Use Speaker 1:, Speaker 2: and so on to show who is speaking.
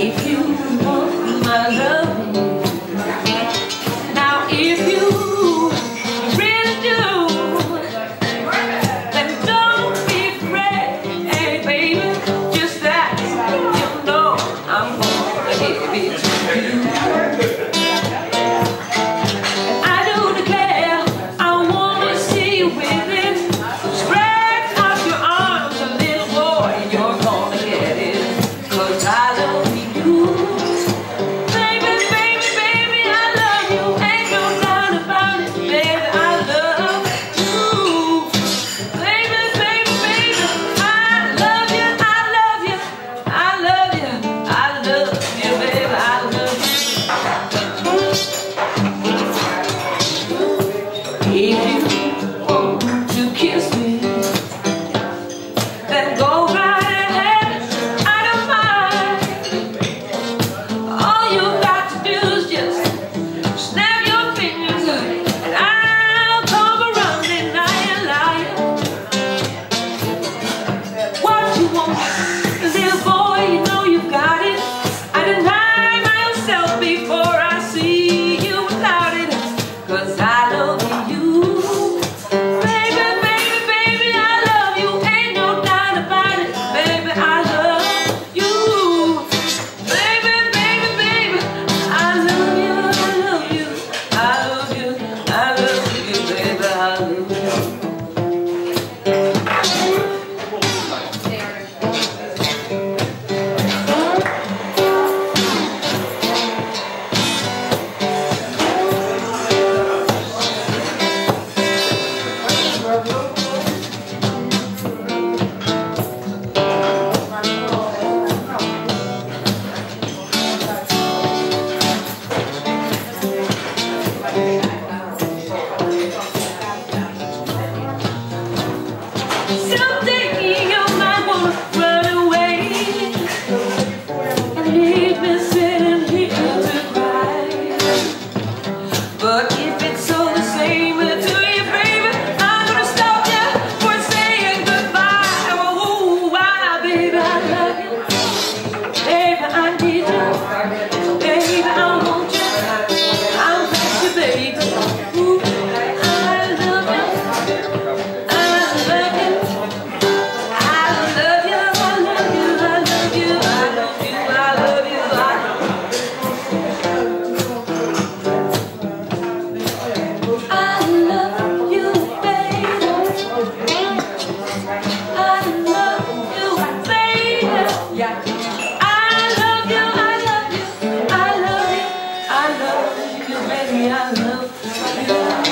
Speaker 1: If you want my love love you. I love you, baby, I love you, baby. I love you, baby. I love you.